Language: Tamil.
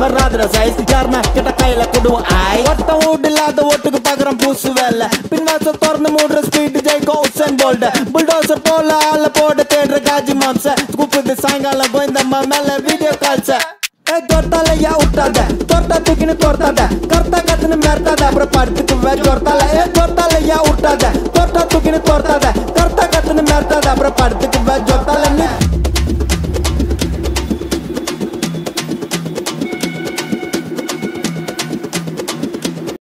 வராதுற சைஸ் யாருன்னா கிட்ட கையில கொடுவோம் ஆய் ஒருத்தன் வீடு இல்லாத ஓட்டுக்கு பாக்குறோம் பூசு வேலை பின்வாசல் திறந்து மூடுற ஸ்பீட் ஜெயிக்கும் உசன் போல்ட புல்டோசர் போல ஆள போட தேடுற காஜி மாம்ச. கூப்பிட்டு சாயங்காலம் கோயந்தம்மா மேல வீடியோ கால்ஸ ஏ தொட்டாலையா விட்டாத தொர்த்தா தூக்கினு தொர்த்தாத? கர்த்தா கத்துன்னு மேர்த்தாத அப்புறம் படுத்துக்குவே தொர்த்தால. ஏ தொட்டாலையா விட்டாத தொர்த்தா தூக்கினு தொர்த்தாத? கர்த்தா கத்துன்னு மேர்த்தாத அப்புறம் படுத்துக்குவே